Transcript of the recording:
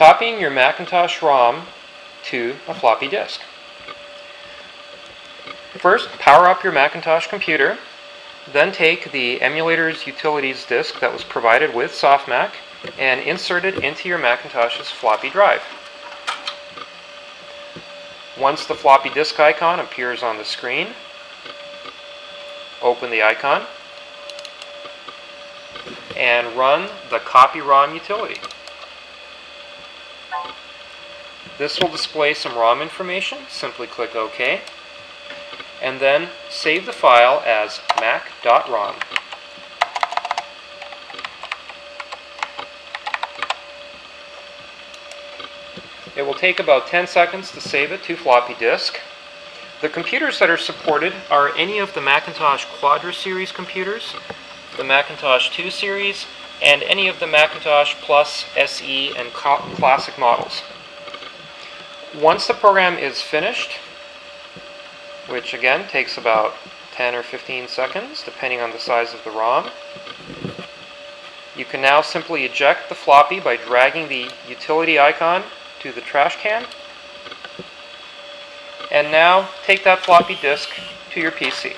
copying your Macintosh ROM to a floppy disk. First, power up your Macintosh computer, then take the emulator's utilities disk that was provided with SoftMac and insert it into your Macintosh's floppy drive. Once the floppy disk icon appears on the screen, open the icon and run the CopyROM utility. This will display some ROM information. Simply click OK. And then save the file as mac.rom. It will take about 10 seconds to save it to floppy disk. The computers that are supported are any of the Macintosh Quadra series computers, the Macintosh 2 series, and any of the Macintosh Plus, SE, and Classic models. Once the program is finished, which again takes about 10 or 15 seconds, depending on the size of the ROM, you can now simply eject the floppy by dragging the utility icon to the trash can. And now take that floppy disk to your PC.